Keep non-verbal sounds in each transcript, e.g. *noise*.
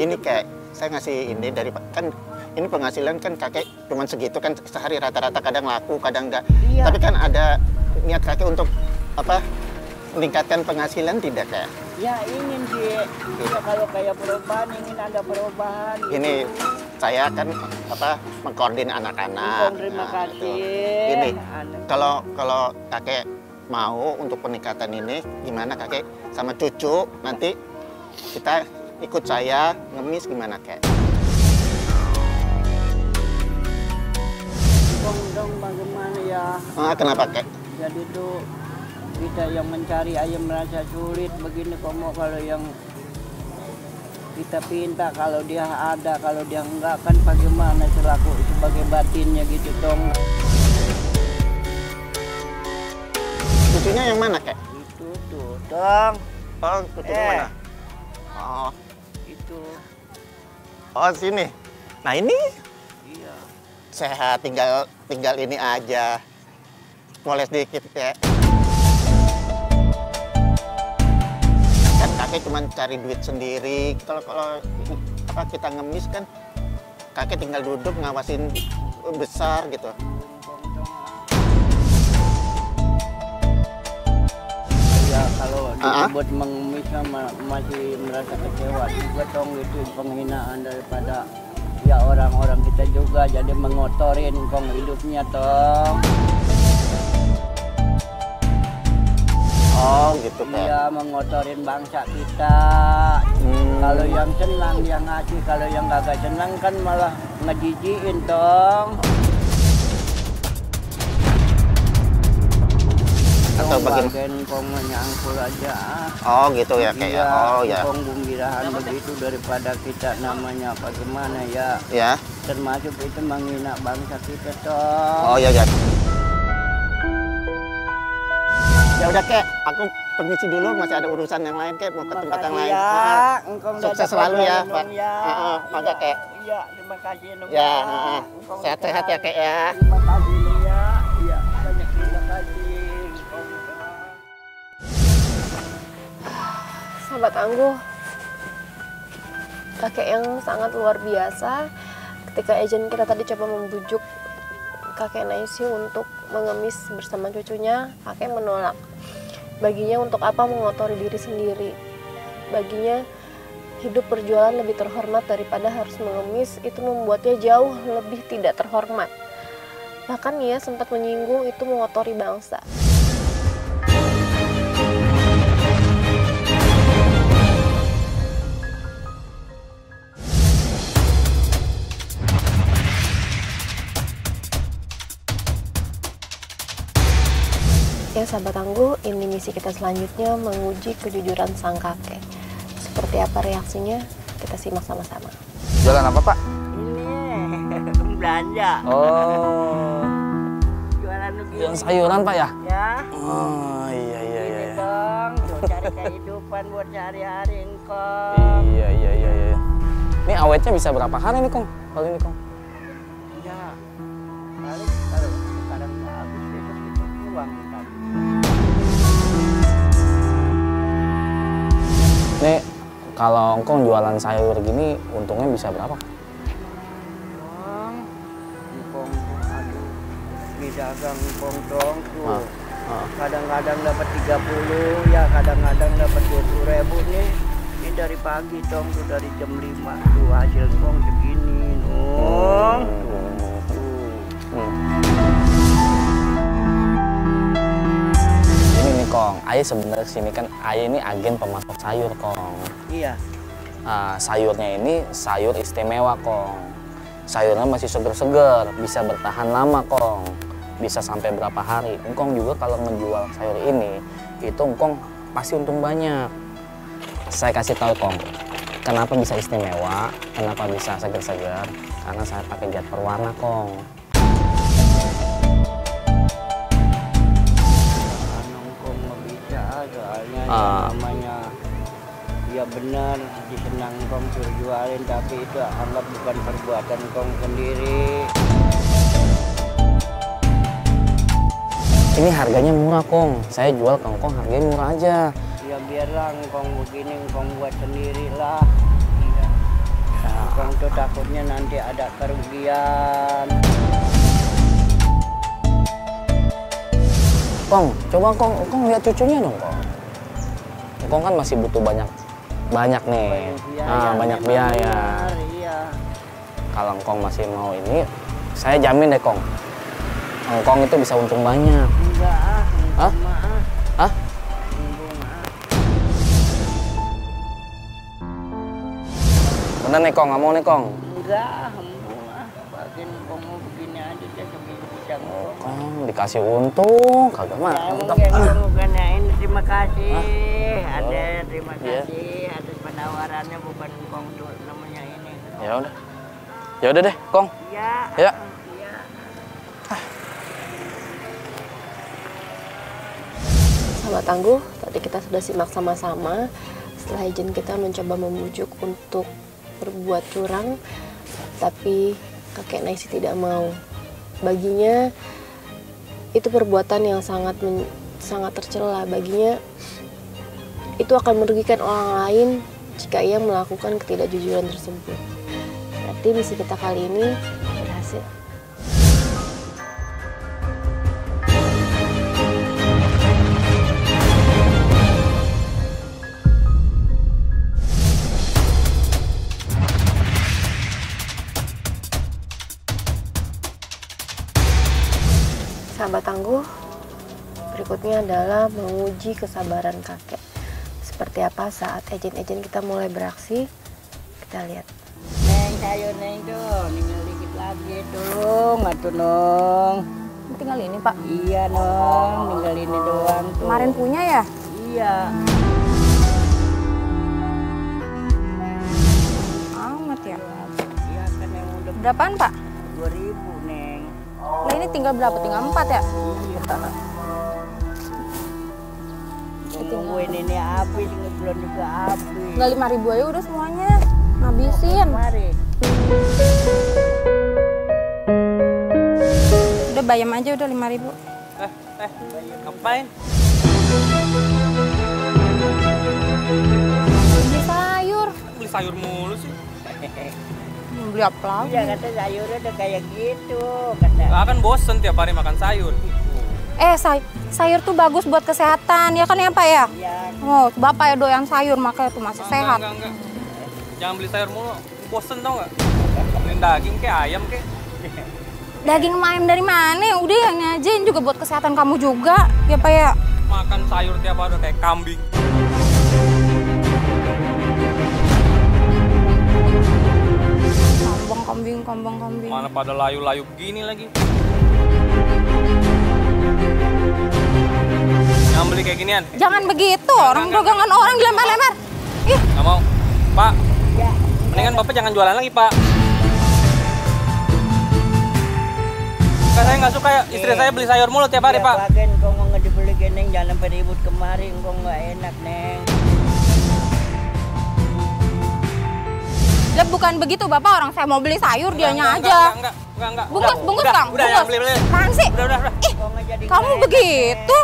ini kayak saya ngasih ini dari kan ini penghasilan kan kakek cuma segitu kan sehari rata-rata kadang laku kadang enggak Iya. tapi kan ada niat kakek untuk apa meningkatkan penghasilan tidak kayak Ya ingin sih, ya kalau kayak perubahan ingin ada perubahan. gitu. ini saya kan apa mengkoordin anak-anak terima Nah, kasih. itu. ini kalau kalau kakek mau untuk peningkatan ini gimana kakek sama cucu nanti kita ikut saya ngemis gimana kek? Dong, dong bagaimana ya? ah, kenapa kek? Jadi tuh kita yang mencari ayam merasa sulit begini komo kalau yang kita pinta kalau dia ada kalau dia enggak kan bagaimana selaku sebagai batinnya gitu dong? Cucunya yang mana kek? Itu tuh dong. Oh cucunya Eh. mana? Oh itu oh sini. Nah ini? Iya. Sehat tinggal tinggal ini aja. Moles dikit kek kan kakek cuma cari duit sendiri. Kalau kalau apa kita ngemis kan kakek tinggal duduk ngawasin besar gitu kalau Ah, ah. disebut mengemis sama masih merasa kecewa juga dong itu penghinaan daripada ya orang-orang kita juga jadi mengotorin kong hidupnya tong oh gitu kek Iya mengotorin bangsa kita. Hmm. Kalau yang senang dia ngasih, kalau yang kagak senang kan malah ngejijiin dong. Atau bagian kong nyangkul aja. oh gitu ya kek ya oh ya Kong gembirahan begitu daripada kita namanya bagaimana ya. ya Termasuk itu menghina bangsa kita toh. oh ya ya ya udah kek aku permisi dulu masih ada urusan yang lain kek mau ke tempat yang lain ya. Ah, Sukses selalu ya, Pak. Ya. Ah, ah, mangga, Kek. Iya, terima kasih Nung, ya ah, sehat-sehat ya kek ya Terima kasih Sahabat Angguh, kakek yang sangat luar biasa. Ketika agent kita tadi coba membujuk kakek Naisi untuk mengemis bersama cucunya, kakek menolak. Baginya untuk apa mengotori diri sendiri? Baginya hidup berjualan lebih terhormat daripada harus mengemis, itu membuatnya jauh lebih tidak terhormat. Bahkan ia sempat menyinggung itu mengotori bangsa. Ya sahabat tangguh, ini misi kita selanjutnya menguji kejujuran sang kakek. Seperti apa reaksinya? Kita simak sama-sama. Jualan apa Pak? Ini *laughs* belanja. Oh, Jualan begini. yang sayuran Pak ya? Ya. Oh iya iya iya. Ini iya. dong, buat *laughs* cari kehidupan buat sehari-hari engkong. Iya iya iya iya. Ini awetnya bisa berapa hari nih Kong? Kalau ini Kong? Ya. Paling kalau sekarang nggak habis besok kita Nih kalau Kong jualan sayur gini untungnya bisa berapa? Engkong aduh. Di dagang engkong dong tuh. Ah, ah. Kadang-kadang dapat 30 ya, kadang-kadang dapat 20 ribu nih. Ini dari pagi dong tuh dari jam 5 tuh hasil engkong segini dong. Tuh. Tuh. Hmm. Kong, Ayah sebenarnya sini kan Ayah ini agen pemasok sayur Kong. Iya. Nah, sayurnya ini sayur istimewa Kong. Sayurnya masih seger-seger, bisa bertahan lama Kong. Bisa sampai berapa hari. Engkong juga kalau ngejual sayur ini, itu Engkong pasti untung banyak. Saya kasih tahu Kong, kenapa bisa istimewa, kenapa bisa seger-seger, karena saya pakai zat perwarna Kong. Ah. yang namanya ya benar disenang kong jualin tapi itu anggap bukan perbuatan kong sendiri Ini harganya murah Kong, saya jual ke Engkong harganya murah aja. ya biarlah kong begini kong buat sendiri lah iya Nah, Kong tuh takutnya nanti ada kerugian. Kong, coba Kong, Kong lihat cucunya dong Kong. Kong kan masih butuh banyak banyak nih, ah, banyak memang biaya. benar, Iya. Kalau Kong masih mau ini, saya jamin deh Kong. Kong itu bisa untung banyak. Enggak ah, Hah? Hah? Bener nih Kong, nggak mau nih Kong. Enggak, ah. Bagian kong mau begini aja sambil bisa. Kong dikasih untung, kagak mah. Ya, mungkin terima kasih. Ada terima Iya. kasih atas penawarannya bukan kong tuh namanya ini. Ya udah. Ya udah deh, Kong. Iya. Ya. Iya. Sahabat tangguh, tadi kita sudah simak sama-sama. Setelah izin kita mencoba membujuk untuk berbuat curang, tapi kakek Naisi tidak mau. Baginya itu perbuatan yang sangat men- sangat tercela. Baginya itu akan merugikan orang lain jika ia melakukan ketidakjujuran tersebut. Berarti misi kita kali ini berhasil. Sahabat tangguh, berikutnya adalah menguji kesabaran kakek. Seperti apa saat ejen-ejen kita mulai beraksi? Kita lihat. Neng sayur neng tuh, tinggal dikit lagi tolong atuh nong. Tinggal ini Pak. Iya nong, tinggal ini doang tuh. Kemarin punya ya? Iya. Amat ya. Iya kan yang udah Berapaan Pak? 2000 neng. Lah ini tinggal berapa? Tinggal empat ya? Iya. Nungguin ini api, tinggal belum juga api. Tinggal lima ribu aja udah semuanya. Ngabisin. Mari. Udah bayam aja udah lima ribu. Eh, eh, ngapain? Beli sayur. Beli sayur mulu sih. Beli apa lagi? Iya kata sayurnya udah kayak gitu. Kata. Lah kan bosen tiap hari makan sayur. Eh say sayur tuh bagus buat kesehatan ya kan ya Pak ya? Iya. Oh, bapak ya doyan sayur makanya tuh masih Enggak, sehat. Enggak, enggak. Jangan beli sayur mulu. Bosen tau nggak? Beli daging kayak ayam kayak. *laughs* Daging sama ayam dari mana? Udah yang ini aja ini juga buat kesehatan kamu juga. Ya Pak ya? Makan sayur tiap hari kayak kambing. Kambang kambing, kambang kambing. Mana pada layu-layu begini lagi. Jangan beli kayak ginian. Jangan begitu, orang dagangan orang dilempar-lempar. Ih, Nggak mau. Pak, Ya. mendingan Bapak jangan jualan lagi, Pak. Kan saya nggak suka ya, istri saya beli sayur mulu tiap hari, Ya, Pak. Bagian kau mau ngedibeli ke neng jangan sampai ribut kemari, kau nggak enak neng. lah bukan begitu Bapak, orang saya mau beli sayur dianya Enggak, aja. Enggak, enggak, enggak, enggak. Bungkus, Udah, bungkus udah, Kang, Udah, bungkus. jangan beli, beli. Apaan sih? Udah, udah, udah. Ih, Kamu enak, begitu?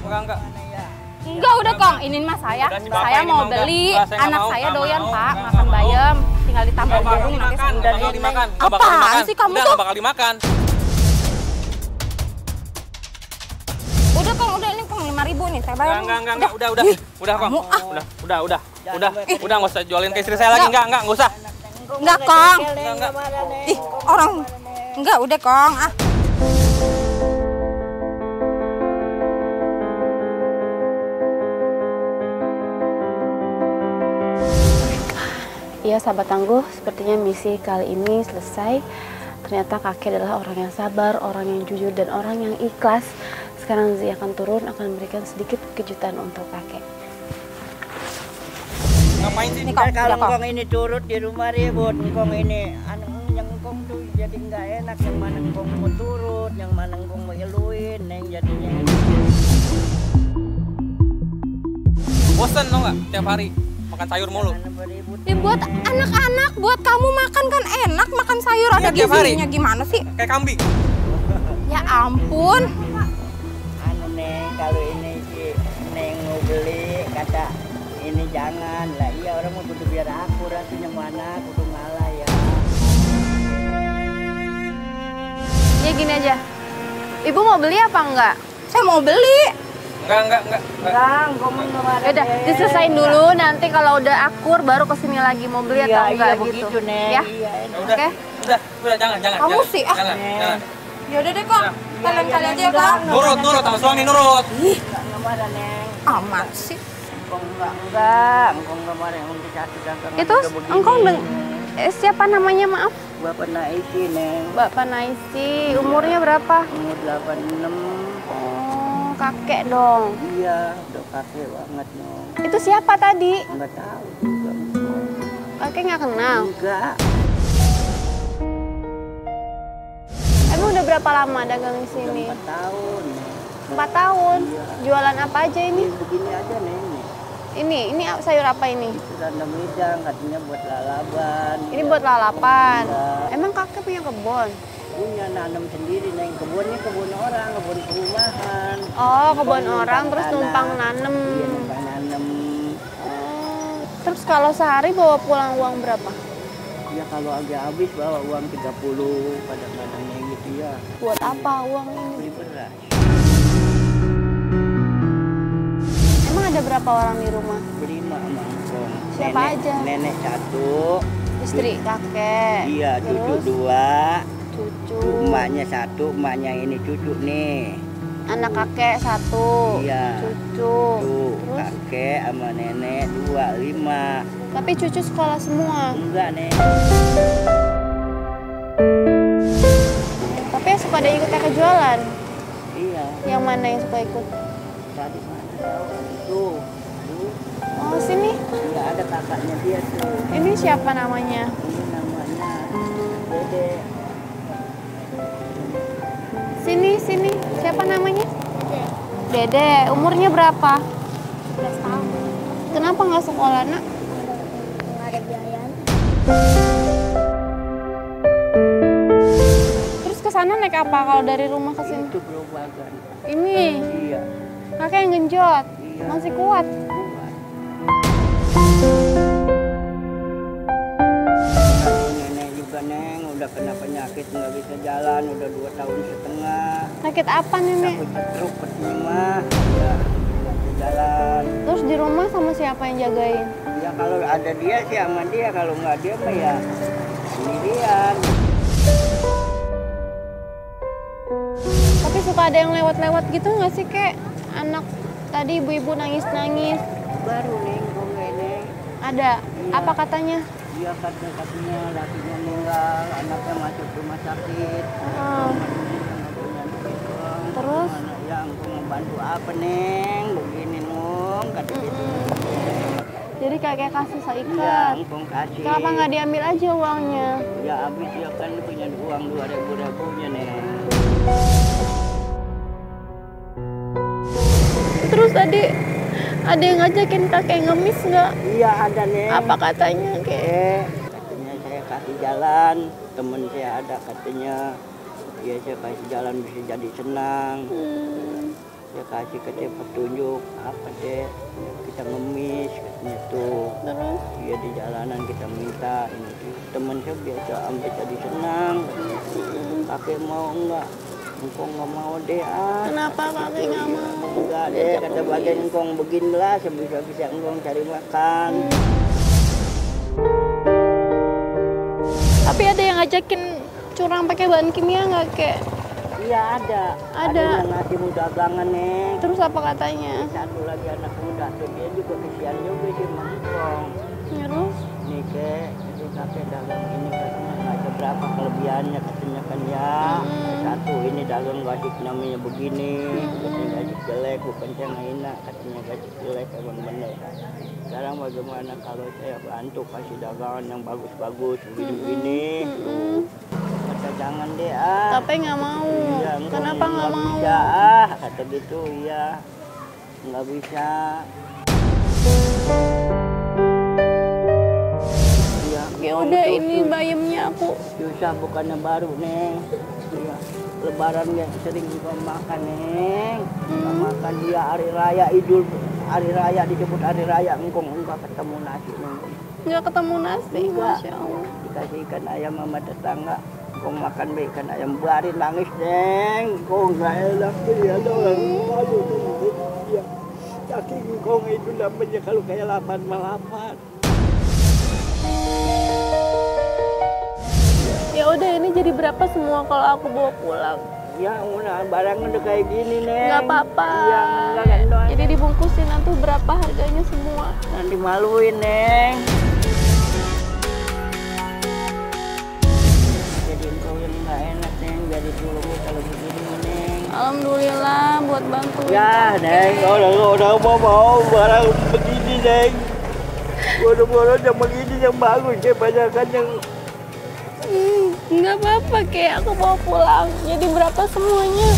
Enggak, enggak. mana ya? enggak udah Kong, ini mah saya. Udah, Saya ini mau beli, Enggak, saya anak mau, saya doyan mau, Pak, makan bayam. Tinggal ditambah jagung nanti dimakan, saya nggak bakal dimakan. Apaan sih kamu tuh? nggak bakal dimakan. Udah Kong, udah ini Kong 5 ribu nih, saya bayar. Enggak, enggak, enggak, enggak. Udah, udah. Udah, ah. Udah, udah, udah. Udah, udah nggak usah jualin ke istri saya lagi. Enggak, enggak, enggak usah. Enggak, nggak Kang. Enggak. Ih, orang. Enggak udah Kong, ah. Iya sahabat tangguh, sepertinya misi kali ini selesai. Ternyata kakek adalah orang yang sabar, orang yang jujur, dan orang yang ikhlas. Sekarang Zi akan turun, akan memberikan sedikit kejutan untuk kakek. Ngapain sih? Kong, kalau Kong. ini turut di rumah ribut, engkong ini anu jadi nggak enak yang mana engkong mau turut, yang mana engkong mau iluin, neng jadinya Bosen tau nggak? Tiap hari makan sayur mulu. Ya buat anak-anak, buat kamu makan kan enak makan sayur ada tiap hari. gizinya gimana sih? Kayak kambing. Ya ampun. Anu neng kalau ini neng mau beli kata ini jangan lah iya orang mau kudu biar akur atuh yang mana kudu Ya gini aja. Ibu mau beli apa enggak? Saya mau beli. Enggak, enggak, enggak. enggak. Bang, ngomong kemarin. Ya udah, diselesain dulu nanti kalau udah akur baru ke sini lagi mau beli Iya, atau iya enggak begitu, gitu. Neng. Ya. Iya, Ya udah, Oke. udah, udah, jangan, jangan. Kamu jangan, sih, ah. Jangan, jangan. Ya udah deh kok. Kalian kalian aja ya kok. Nurut, nurut, sama suami nurut. Enggak kemarin, Neng. Amat sih. Engkong enggak, enggak. Engkong untuk satu dagangan Itu deng- eh, siapa namanya maaf? Bapak Naiki, Neng. Bapak Naisi. Umurnya berapa? Umur 86. Oh, kakek dong. Iya, udah kakek banget, Nong. Itu siapa tadi? Enggak tahu juga. Kakek nggak kenal. Enggak. Emang udah berapa lama dagang di sini? Empat tahun. Neng. Empat tahun. Jualan apa aja ini? Ini begini aja, Neng. Ini, ini sayur apa ini? Itu midang, katanya buat lalaban. Ini buat lalapan. Iya. Emang kakek punya kebun? Punya nanam sendiri, Neng. Kebunnya kebun orang, kebun perumahan. Oh, kebun orang terus tanah. numpang nanem. Iya, numpang nanem. Oh, Terus kalau sehari bawa pulang uang berapa? Ya kalau agak habis bawa uang 30 kadang-kadangnya gitu ya. Buat apa uang ini? Beli beras. Ada berapa orang di rumah? Berlima sama engkong. Siapa nenek, aja? Nenek satu. Istri, kakek. Iya, cucu Terus dua. cucu. Emaknya satu, emaknya ini cucu nih. Anak kakek satu. Iya. Cucu. Tuh, Terus kakek sama nenek dua, lima. tapi cucu sekolah semua. Enggak, Nek. Tapi yang suka ada ikut kakek jualan. Iya. Yang mana yang suka ikut? Tadi mana? Tuh. Oh, sini. Iya, ada kakaknya dia tuh. Ini siapa namanya? Ini namanya Dede. Sini, sini. Siapa namanya? Dede. Umurnya berapa? 11 tahun Kenapa nggak sekolah, nak? nggak ada biaya Terus ke sana naik apa kalau dari rumah ke sini? Itu gerobakan. Ini. Iya. Kakek yang genjot. Iya. Masih kuat. Nenek juga neng udah kena penyakit nggak bisa jalan udah dua tahun setengah. Sakit apa nenek? Cetruk katanya mah. Ya, jalan. Terus di rumah sama siapa yang jagain? Ya kalau ada dia sih sama dia kalau nggak dia mah ya sendirian. Tapi suka ada yang lewat-lewat gitu nggak sih kek? Anak tadi ibu-ibu nangis-nangis. Baru neng neng. Ada. Apa katanya? Dia katanya katanya lakinya meninggal, anaknya masuk rumah sakit. Bang. Terus? Ya engkau ngebantu apa neng? Begini nung kata gitu. jadi kakek kasih Iya, seikat. engkau kasih. Kenapa nggak diambil aja uangnya? Ya habis ya kan punya uang dua ribu ribunya neng. Terus tadi ada yang ngajakin kakek ngemis nggak? Iya ada neng. Apa katanya kek? Eh, katanya saya kasih jalan, temen saya ada katanya. Ya saya kasih jalan bisa jadi senang. Hmm, Saya kasih katanya petunjuk apa deh kita ngemis katanya tuh. terus Iya di jalanan kita minta ini temen saya biasa ambil jadi senang. Kakek mau enggak? Engkau nggak mau deh ah. kenapa kakek nggak mau? Enggak deh, kata bagian engkong beginilah sebisa-bisa engkong cari makan. Tapi ada yang ngajakin curang pakai bahan kimia nggak kek? Iya ada. Ada. yang ngasih muda dagangan nih. Terus apa katanya? Satu lagi anak muda tuh dia juga kesian juga sih sama engkong. Terus? Nih ke, jadi kakek dagang ini katanya nggak ada berapa kelebihannya katanya kan ya. Dagang gaji namanya begini, katanya gaji jelek bukan saya ngehina, katanya gaji jelek emang bener. Sekarang bagaimana kalau saya bantu kasih dagangan yang bagus-bagus begini-begini. Kata jangan deh ah. Tapi nggak mau. Engkau Kenapa nggak mau? bisa ah, kata gitu iya. Nggak bisa. Iya, Ya udah ini bayamnya aku. susah bukannya baru neng. Lebaran yang sering juga makan neng. Nggak makan dia hari raya idul hari raya disebut hari raya engkong enggak ketemu nasi neng. Nggak ketemu nasi, Enggak. masya Allah. Dikasih ikan ayam sama tetangga Kau makan ikan ayam barin nangis, Neng. Kau nggak enak dia doang. Malu tuh dia. Kaki kong itu namanya kalau kayak lapan malapan. Ya udah ini jadi berapa semua kalau aku bawa pulang? Ya udah barang udah kayak gini, Neng. Nggak apa-apa. Iya, enggak kan. Jadi dibungkusin nanti berapa harganya semua? Nanti maluin, Neng. Jadi engkau yang nggak enak, Neng. Jadi dulu kalau begini, Neng. Alhamdulillah buat bantu. Ya, Neng, orang orang mau mau barang begini, Neng. Bodoh-bodoh yang begini yang bagus, kebanyakan yang Hmm, nggak apa-apa kayak aku bawa pulang. Jadi berapa semuanya?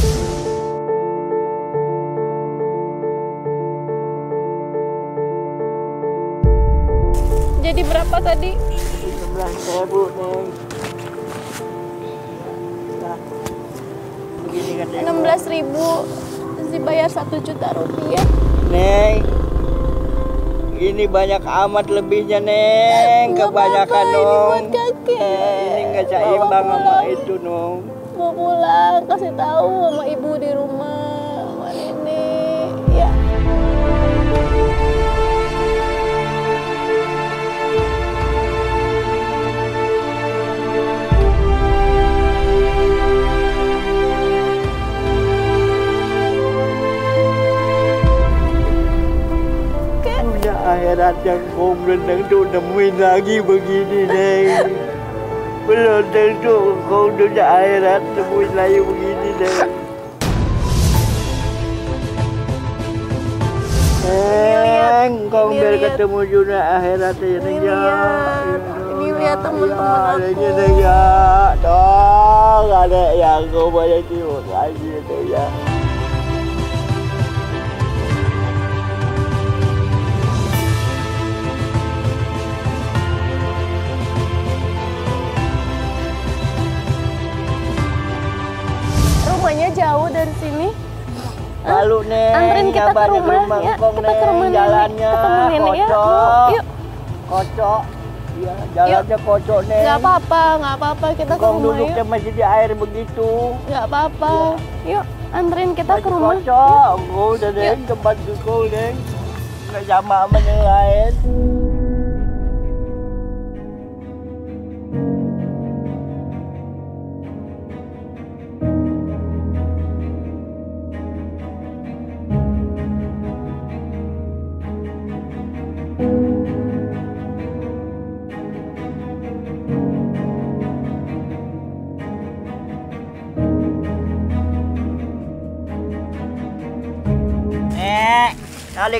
Jadi berapa tadi? 11 ribu, Neng. Nah, begini kan, Neng. 16 ribu dibayar satu juta rupiah. Neng, ini banyak amat lebihnya, Neng. Kebanyakan, apa-apa, ini Nong. buat kakek. Ini nggak seimbang sama itu, Nong. Mau pulang kasih tahu sama ibu di rumah akhirat yang kau tentu nemuin lagi begini, Neng. Belum tentu kau dunia akhirat nemuin lagi begini, Neng. Neng, kau ini biar ketemu dunia akhirat ya, Neng. Ini ya. Ini lihat teman-teman Ya, aku. Neng, ya. Dong, ada yang kau banyak terima kasih, Neng, ya. Lalu Neng, Anterin kita ke kabarnya rumah, ya. Engkong, Kita ke rumah jalannya Ketemu nenek ya. yuk. Kocok. Iya, jalannya kocok, Neng. Nggak apa-apa, nggak apa-apa. Kita ke Engkong rumah duduknya yuk. masih di air begitu. Nggak apa-apa. Yuk, anterin kita ke Masih rumah. Kocok. Engkau udah, Neng, tempat engkau, Neng. Nggak sama sama yang lain.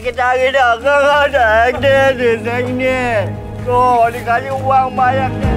Kita kita nggak ada, Neng, Neng, Neng. Tuh, dikasih uang banyak, Neng.